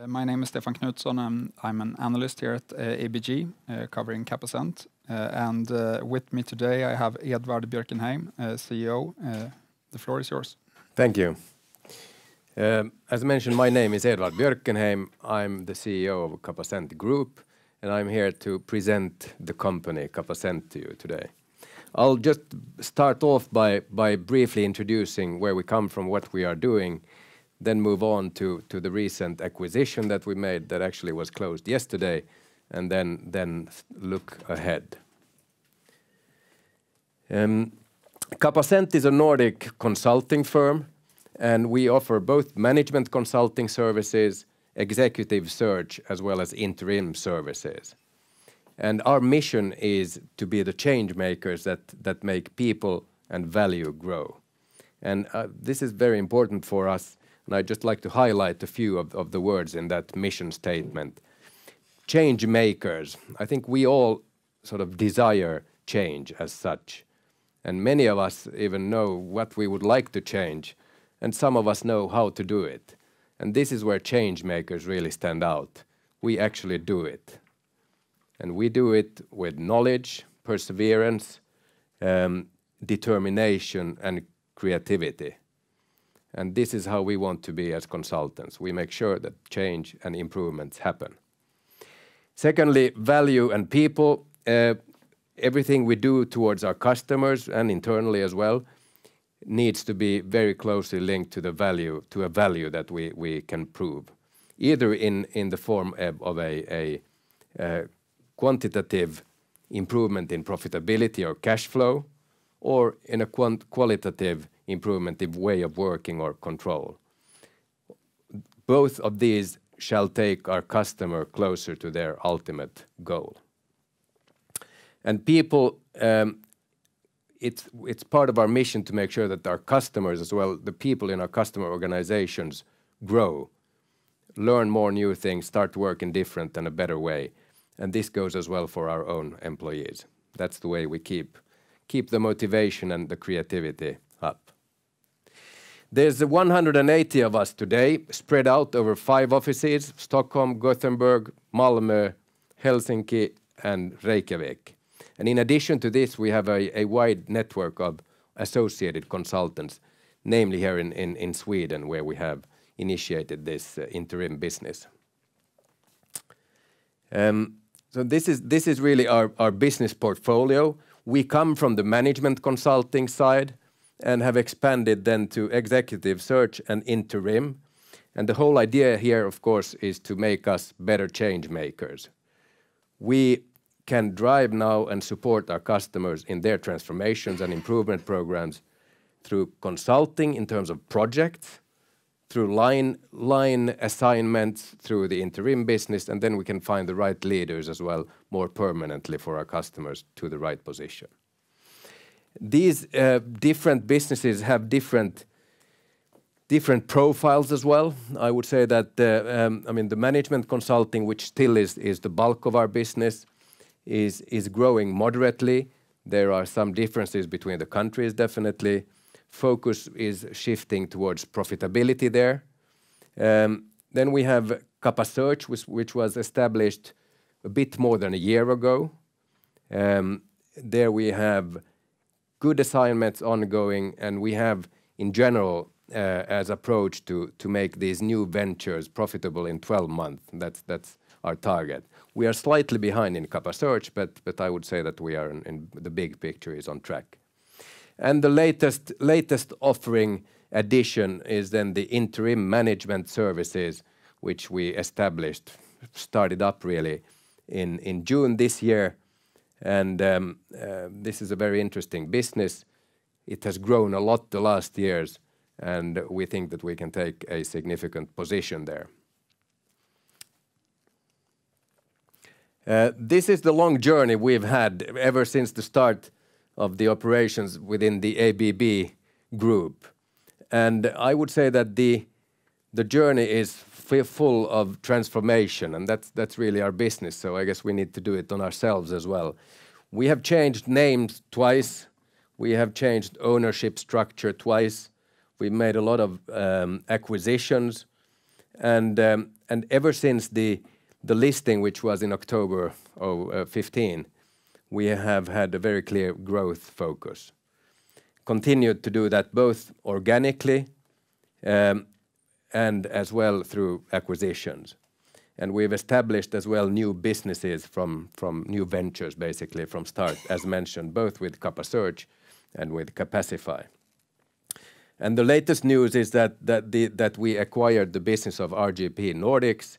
Uh, my name is Stefan Knutsson. I'm an analyst here at uh, ABG, uh, covering Capacent. And with me today, I have Edvard Björkenheim, CEO. The floor is yours. Thank you. Um, as mentioned, my name is Edvard Björkenheim. I'm the CEO of Capacent Group, and I'm here to present the company, Capacent, to you today. I'll just start off by briefly introducing where we come from, what we are doing, then move on to the recent acquisition that we made that actually was closed yesterday, and then look ahead. Um, Capacent is a Nordic consulting firm, and we offer both management consulting services, executive search, as well as interim services. And our mission is to be the change makers that make people and value grow. And uh, this is very important for us, and I'd just like to highlight a few of the words in that mission statement. Change makers. I think we all sort of desire change as such, and many of us even know what we would like to change, and some of us know how to do it. And this is where change makers really stand out. We actually do it. And we do it with knowledge, perseverance, um, determination, and creativity. And this is how we want to be as consultants. We make sure that change and improvements happen. Secondly, value and people. Uh, everything we do towards our customers and internally as well needs to be very closely linked to the value, to a value that we can prove, either in the form of a quantitative improvement in profitability or cash flow, or in a qualitative improvement in way of working or control. Both of these shall take our customer closer to their ultimate goal. And people, um, it's part of our mission to make sure that our customers as well, the people in our customer organizations grow, learn more new things, start to work in different and a better way. And this goes as well for our own employees. That's the way we keep, keep the motivation and the creativity up. There's 180 of us today spread out over five offices, Stockholm, Gothenburg, Malmö, Helsinki, and Reykjavik. And in addition to this, we have a wide network of associated consultants, namely here in Sweden, where we have initiated this uh, interim business. Um, so this is this is really our business portfolio. We come from the management consulting side and have expanded then to executive search and interim. And the whole idea here, of course, is to make us better change makers. We can drive now and support our customers in their transformations and improvement programs through consulting in terms of projects, through line assignments, through the interim business, and then we can find the right leaders as well more permanently for our customers to the right position. These uh, different businesses have different different profiles as well. I would say that um, I mean, the management consulting, which still is the bulk of our business, is growing moderately. There are some differences between the countries, definitely. Focus is shifting towards profitability there. Um, then we have Capasearch, which which was established a bit more than a year ago. Um, there we have good assignments ongoing, and we have, in general, uh, as approach to to make these new ventures profitable in 12 months. That's that's our target. We are slightly behind in Capasearch, but but I would say that we are in the big picture is on track. And the latest latest offering addition is then the interim management services, which we established, started up really in in June this year. And um, uh, this is a very interesting business. It has grown a lot the last years, and we think that we can take a significant position there. Uh, this is the long journey we've had ever since the start of the operations within the ABB Group. And I would say that the journey is full of transformation, and that's that's really our business, so I guess we need to do it on ourselves as well. We have changed names twice. We have changed ownership structure twice. We made a lot of um, acquisitions. And um, and ever since the the listing, which was in October of uh, 15, we have had a very clear growth focus. Continued to do that both organically um, and as well through acquisitions. And we've established as well new businesses from new ventures, basically from start, as mentioned, both with Capasearch and with Capacify. And the latest news is that we acquired the business of RGP Nordics,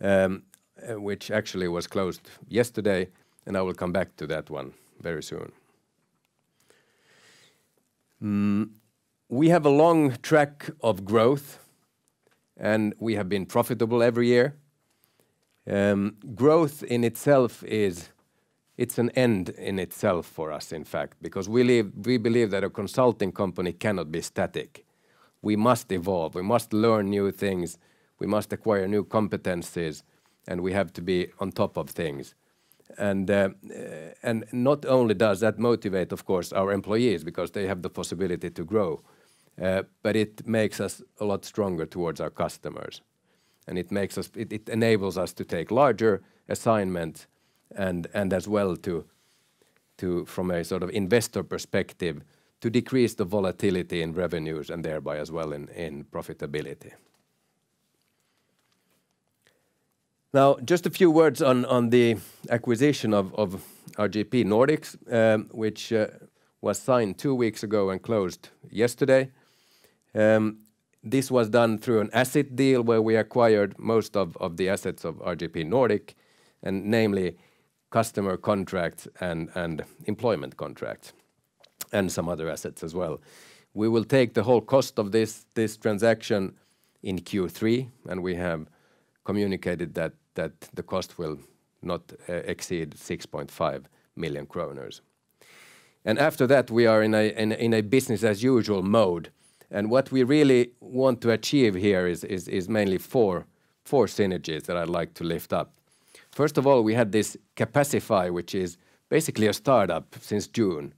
um, uh, which actually was closed yesterday, and I will come back to that one very soon. Mm, we have a long track of growth, and we have been profitable every year. Um, growth in itself is It's an end in itself for us, in fact, because we we believe that a consulting company cannot be static. We must evolve. We must learn new things. We must acquire new competencies, and we have to be on top of things. And uh, not only does that motivate, of course, our employees because they have the possibility to grow, Uh, but it makes us a lot stronger towards our customers. And it makes us, it, enables us to take larger assignments and as well to from a sort of investor perspective, to decrease the volatility in revenues and thereby as well in profitability. Now, just a few words on the acquisition of RGP Nordics, um, which uh, was signed two weeks ago and closed yesterday. Um, this was done through an asset deal where we acquired most of the assets of RGP Nordic, and namely customer contracts and employment contracts, and some other assets as well. We will take the whole cost of this transaction in Q3, and we have communicated that the cost will not uh, exceed 6.5 million kronor. After that, we are in a business as usual mode. And what we really want to achieve here is mainly four synergies that I'd like to lift up. First of all, we had this Capacify, which is basically a startup since June,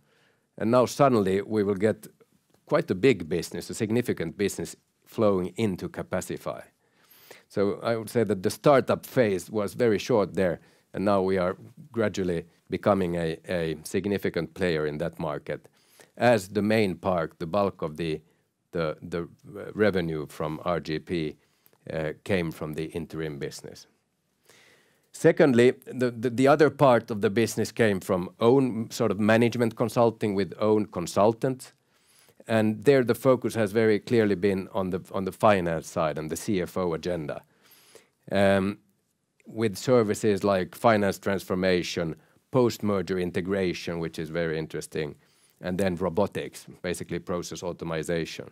and now suddenly we will get quite a big business, a significant business flowing into Capacify. So I would say that the startup phase was very short there, and now we are gradually becoming a significant player in that market as the main part, the bulk of the Uh, revenue from RGP uh, came from the interim business. Secondly, the other part of the business came from own sort of management consulting with own consultants, and there the focus has very clearly been on the on the finance side and the CFO agenda, um, with services like finance transformation, post-merger integration, which is very interesting, and then robotics, basically process automation.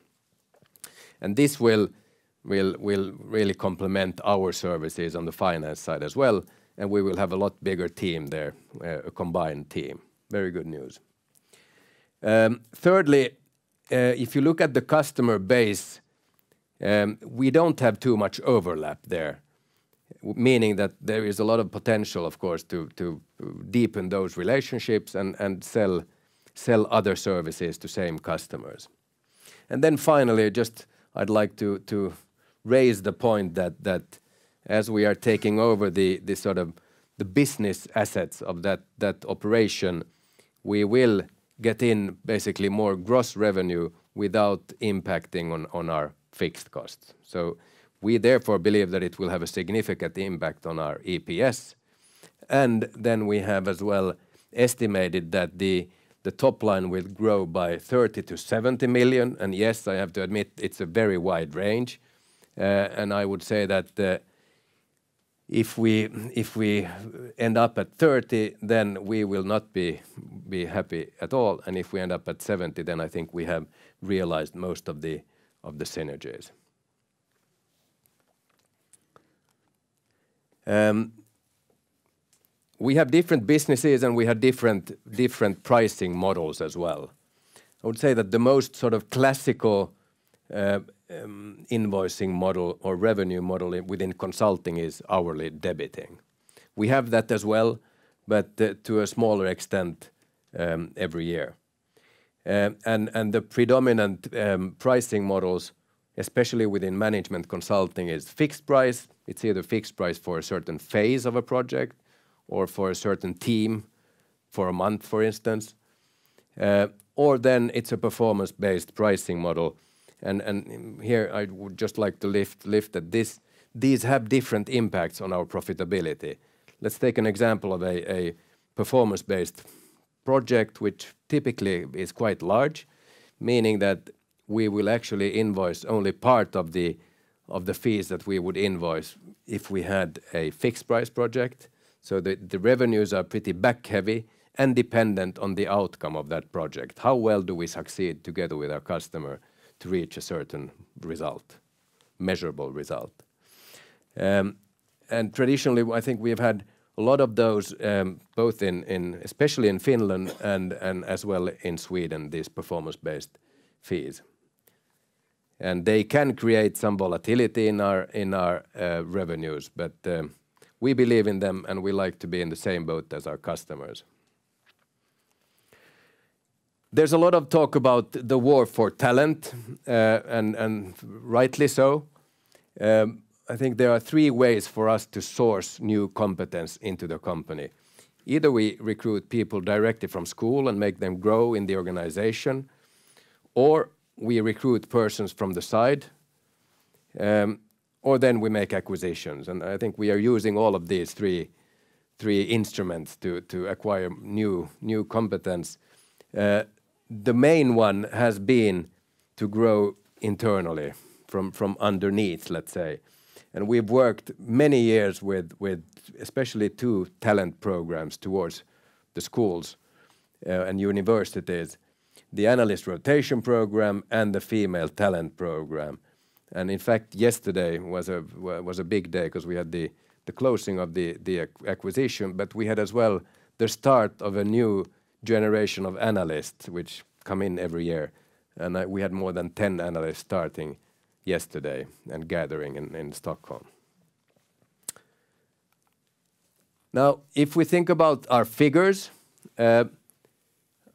And this will really complement our services on the finance side as well, and we will have a lot bigger team there, uh, a combined team. Very good news. Um, thirdly, uh, if you look at the customer base, um, we don't have too much overlap there, meaning that there is a lot of potential, of course, to deepen those relationships and sell other services to same customers. And then finally, just I'd like to to raise the point that that as we are taking over the the sort of the business assets of that that operation, we will get in basically more gross revenue without impacting on our fixed costs. So we therefore believe that it will have a significant impact on our EPS. And then we have as well estimated that the top line will grow by 30 million-70 million. And Yes, I have to admit it's a very wide range. And I would say that if we if we uh end up at 30, then we will not be be happy at all. And if we end up at 70, then I think we have realized most of the of the synergies. We have different businesses, and we have different different pricing models as well. I would say that the most sort of classical uh, um, invoicing model or revenue model within consulting is hourly debiting. We have that as well, but uh, to a smaller extent um, every year. Um and the predominant um, pricing models especially within management consulting, is fixed price. It's either fixed price for a certain phase of a project or for a certain team for a month, for instance. Uh, or then it's a performance-based pricing model. And here I would just like to lift that these have different impacts on our profitability. Let's take an example of a performance-based project, which typically is quite large, meaning that we will actually invoice only part of the fees that we would invoice if we had a fixed price project. So the revenues are pretty back-heavy and dependent on the outcome of that project. How well do we succeed together with our customer to reach a certain result, measurable result? Um, and traditionally, I think we have had a lot of those, um, both in especially in Finland and as well in Sweden, these performance-based fees. And they can create some volatility in our in our uh, revenues, but um, we believe in them, and we like to be in the same boat as our customers. There's a lot of talk about the war for talent, uh, and rightly so. Um, I think there are three ways for us to source new competence into the company. Either we recruit people directly from school and make them grow in the organization, or we recruit persons from the side, um, or then we make acquisitions. And I think we are using all of these three instruments to acquire new new competence. Uh, the main one has been to grow internally from underneath, let's say. And we've worked many years with especially two talent programs towards the schools uh, and universities, the Analyst Rotation Program and the Female Talent Program. And in fact, yesterday was a big day 'cause we had the closing of the acquisition, but we had as well the start of a new generation of analysts which come in every year. And we had more than 10 analysts starting yesterday and gathering in Stockholm. Now, if we think about our figures, uh,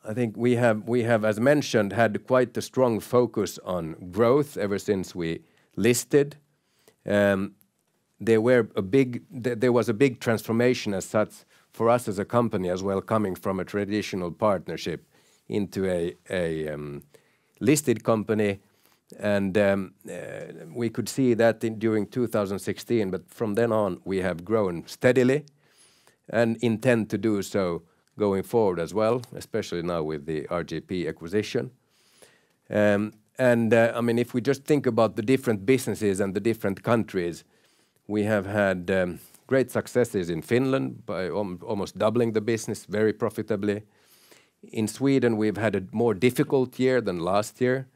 I think we have, we have, as mentioned, had quite a strong focus on growth ever since we listed. Um, there were a big, th there was a big transformation as such for us as a company as well, coming from a traditional partnership into a um, listed company. And um, uh, we could see that during 2016, but from then on, we have grown steadily and intend to do so going forward as well, especially now with the RGP acquisition. Um, and uh, I mean, if we just think about the different businesses and the different countries, we have had um, great successes in Finland by almost doubling the business very profitably. In Sweden, we've had a more difficult year than last year.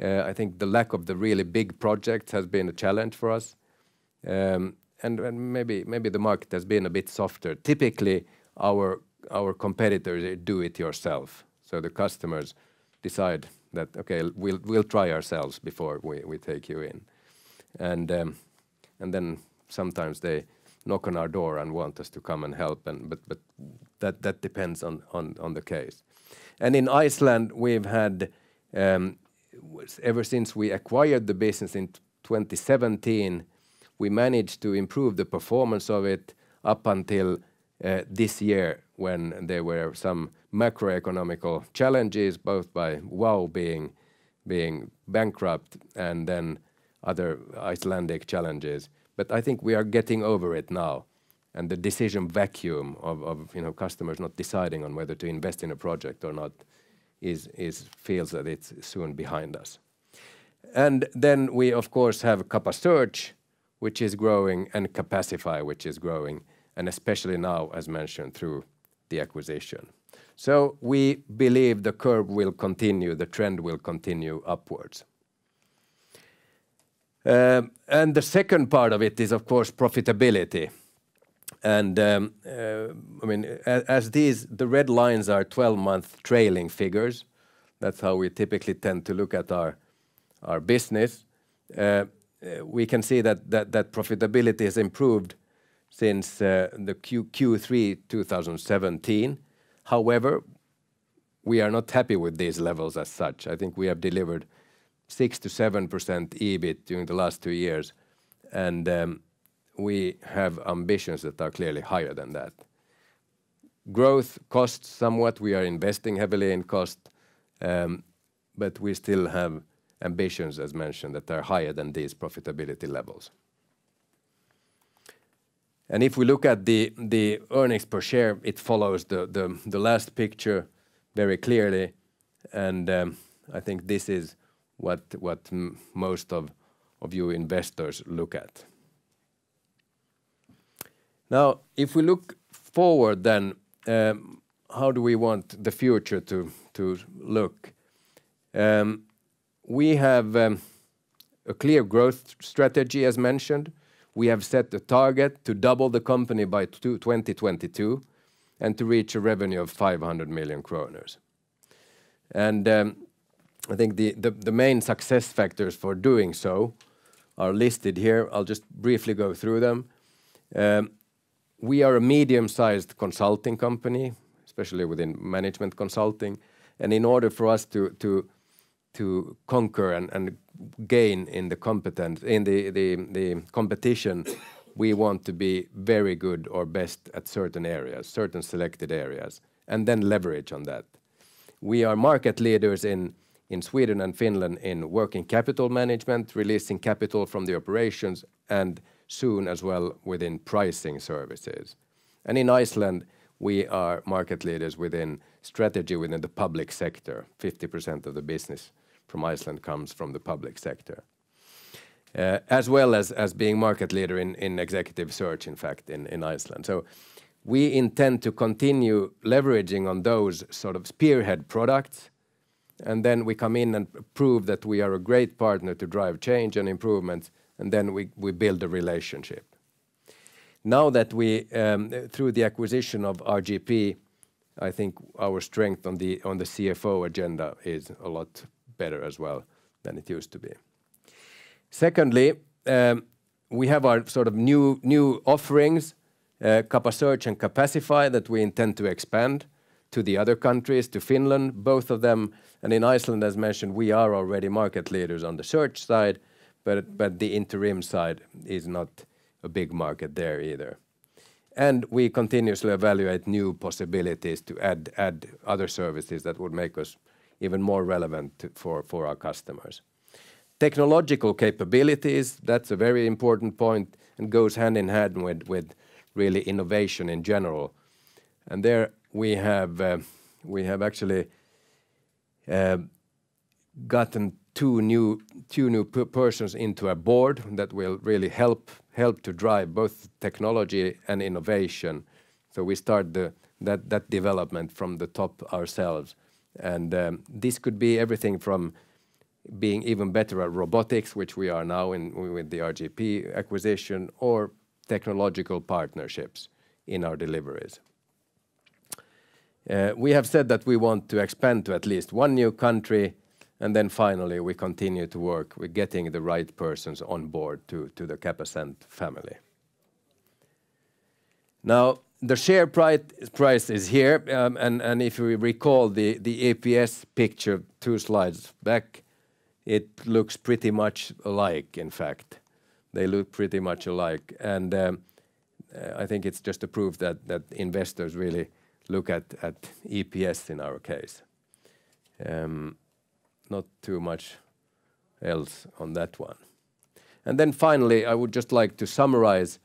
Uh, I think the lack of the really big projects has been a challenge for us. Um, and maybe maybe the market has been a bit softer. Typically, our competitors eh, do it yourself. So the customers decide that, "Okay, we'll we'll try ourselves before we we take you in." And, um, and then sometimes they knock on our door and want us to come and help, and, but but that that depends on the case. And in Iceland, we've had um, ever since we acquired the business in 2017, we managed to improve the performance of it up until uh, this year when there were some macroeconomic challenges, both by WOW being bankrupt and then other Icelandic challenges. But I think we are getting over it now, and the decision vacuum of you know, customers not deciding on whether to invest in a project or not is feels that it's soon behind us. And then we of course have Capasearch, which is growing, and Capacify, which is growing, and especially now, as mentioned, through the acquisition. So we believe the curve will continue, the trend will continue upwards. Um, and the second part of it is, of course, profitability. And, um, uh, I mean, as these, the red lines are 12-month trailing figures, that's how we typically tend to look at our business. Uh, uh, we can see that profitability has improved since uh, the Q3 2017. However, we are not happy with these levels as such. I think we have delivered 6%-7% EBIT during the last two years, and um, we have ambitions that are clearly higher than that. Growth costs somewhat. We are investing heavily in cost, um, but we still have ambitions, as mentioned, that are higher than these profitability levels. And if we look at the earnings per share, it follows the last picture very clearly, and um, I think this is what most of you investors look at. Now, if we look forward then, um, how do we want the future to look? Um, we have a clear growth strategy, as mentioned. We have set the target to double the company by 2022 and to reach a revenue of 500 million kronor. Um, I think the main success factors for doing so are listed here. I'll just briefly go through them. Um, we are a medium-sized consulting company, especially within management consulting, and in order for us to conquer and gain in the competence, in the competition, we want to be very good or best at certain areas, certain selected areas, and then leverage on that. We are market leaders in Sweden and Finland in working capital management, releasing capital from the operations, and soon as well within pricing services. And in Iceland, we are market leaders within strategy within the public sector. 50% of the business from Iceland comes from the public sector. Uh, as well as as being market leader in in executive search, in fact, in in Iceland. So we intend to continue leveraging on those sort of spearhead products, and then we come in and prove that we are a great partner to drive change and improvement, and then we build a relationship. Now that we um, through the acquisition of RGP, I think our strength on the, on the CFO agenda is a lot better as well than it used to be. Secondly, um, we have our sort of new new offerings, uh, Capasearch and Capacify, that we intend to expand to the other countries, to Finland, both of them. And in Iceland, as mentioned, we are already market leaders on the search side, but the interim side is not a big market there either. And we continuously evaluate new possibilities to add other services that would make us even more relevant for our customers. Technological capabilities, that's a very important point and goes hand in hand with really innovation in general. And there we have uh, we have actually gotten two new persons into our board that will really help help to drive both technology and innovation. So we start that development from the top ourselves. And um, this could be everything from being even better at robotics, which we are now in with the RGP acquisition, or technological partnerships in our deliveries. Uh, we have said that we want to expand to at least one new country, and then finally, we continue to work with getting the right persons on board to the Capacent family. Now, the share price is here. Um and if we recall the EPS picture two slides back, it looks pretty much alike, in fact. They look pretty much alike. And um, I think it's just a proof that investors really look at EPS in our case. Not too much else on that one. And then finally, I would just like to summarize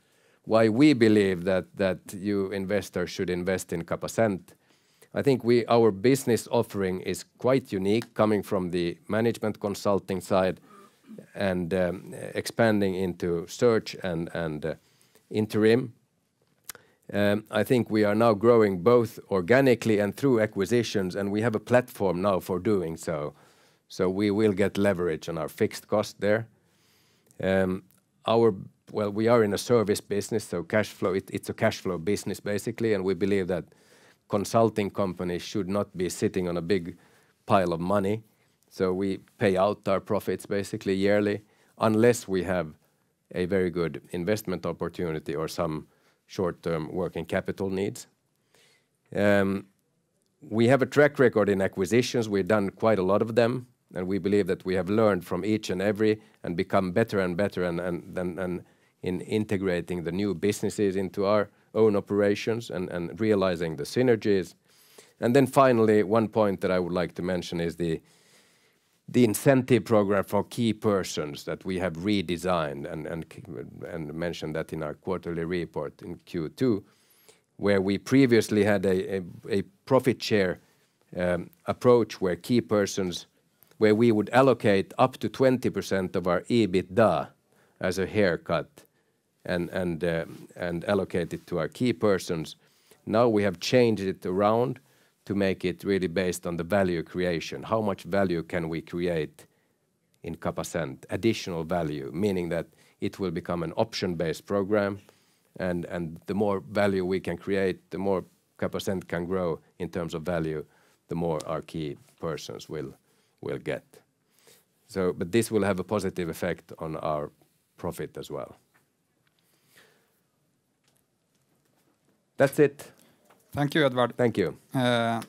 why we believe that you investors should invest in Capacent. I think we, our business offering is quite unique coming from the management consulting side and um, expanding into search and uh, interim. Um, I think we are now growing both organically and through acquisitions, and we have a platform now for doing so. So we will get leverage on our fixed cost there. Um, Well, we are in a service business, so cash flow, it's a cash flow business, basically, and we believe that consulting companies should not be sitting on a big pile of money. So we pay out our profits basically yearly, unless we have a very good investment opportunity or some short-term working capital needs. Um, we have a track record in acquisitions. We've done quite a lot of them and we believe that we have learned from each and every and become better and better and in integrating the new businesses into our own operations and realizing the synergies. And then finally, one point that I would like to mention is the incentive program for key persons that we have redesigned and mentioned that in our quarterly report in Q2, where we previously had a profit share um, approach where key persons where we would allocate up to 20% of our EBITDA as a haircut Uh, and allocate it to our key persons. Now we have changed it around to make it really based on the value creation. How much value can we create in Capacent? Additional value, meaning that it will become an option-based program, and and the more value we can create, the more Capacent can grow in terms of value, the more our key persons will will get. So, but this will have a positive effect on our profit as well. That's it. Thank you, Edvard. Thank you. Uh,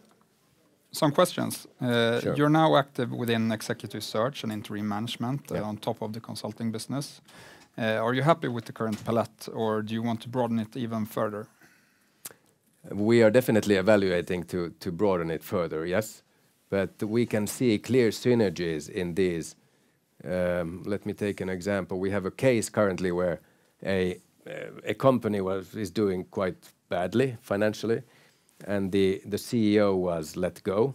some questions. Uh, sure. You're now active within executive search and interim management. Yeah On top of the consulting business. Uh, are you happy with the current palette, or do you want to broaden it even further? We are definitely evaluating to broaden it further, yes. But we can see clear synergies in these. Um, let me take an example. We have a case currently where a company was, is doing quite badly financially, and the CEO was let go,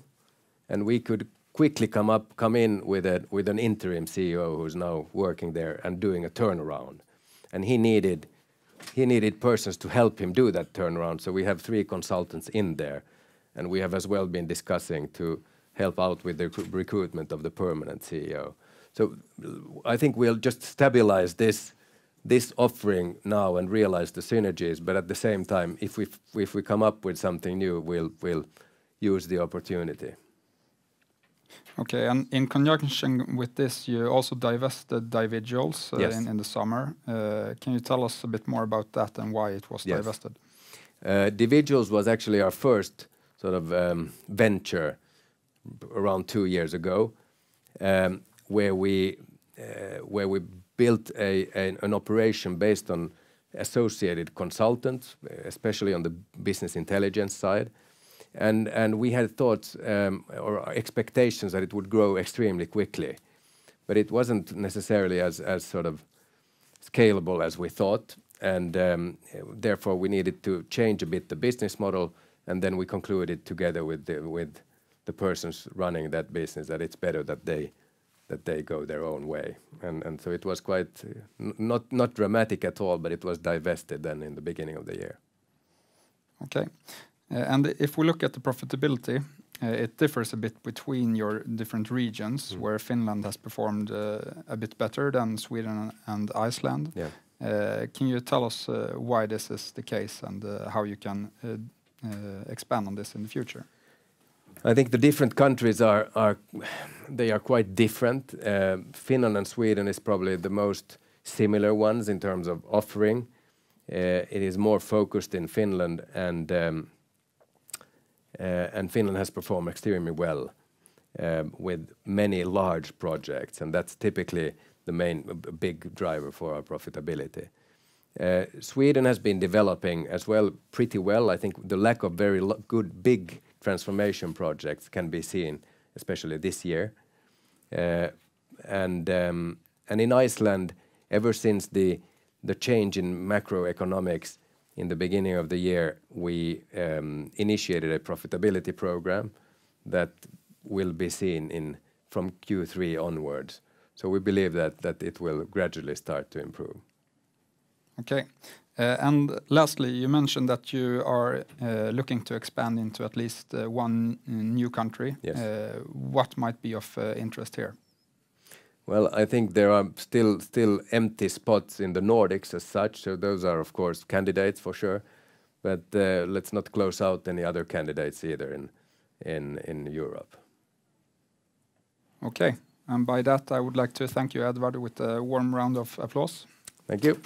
and we could quickly come up come in with with an interim CEO who's now working there and doing a turnaround. And he needed he needed persons to help him do that turnaround, so we have three consultants in there, and we have as well been discussing to help out with the recruitment of the permanent CEO. So I think we'll just stabilize this offering now and realize the synergies, but at the same time, if we if we come up with something new, we'll use the opportunity. Okay. And in conjunction with this, you also divested Dividuals. Uh, yes In the summer. Uh, can you tell us a bit more about that and why it was divested? Uh, yes. Dividuals was actually our first sort of um, venture around two years ago, um, where we where we built an operation based on associated consultants, especially on the business intelligence side. And, and we had thoughts or expectations that it would grow extremely quickly, but it wasn't necessarily as sort of scalable as we thought. And um, therefore, we needed to change a bit the business model, and then we concluded together with with the persons running that business that it's better that they go their own way. And, and so it was quite not not dramatic at all, but it was divested then in the beginning of the year. Okay. Uh, and if we look at the profitability, uh, it differs a bit between your different regions. Mm Where Finland has performed uh, a bit better than Sweden and Iceland. Yeah. Can you tell us why this is the case and how you can expand on this in the future? I think the different countries are are they are quite different. Uh, Finland and Sweden is probably the most similar ones in terms of offering. Uh, it is more focused in Finland and um, uh, and Finland has performed extremely well um, with many large projects, and that's typically the main big driver for our profitability. Sweden has been developing as well pretty well. I think the lack of very good big transformation projects can be seen, especially this year. Uh, um, and in Iceland, ever since the change in macroeconomics in the beginning of the year, we um, initiated a profitability program that will be seen in from Q3 onwards. So we believe that it will gradually start to improve. Okay. Uh, and lastly, you mentioned that you are uh, looking to expand into at least uh, one new country. Yes. What might be of interest here? Well, I think there are still still empty spots in the Nordics as such, so those are of course candidates for sure. But let's not close out any other candidates either in Europe. Okay. And by that, I would like to thank you, Edvard, with a warm round of applause. Thank you.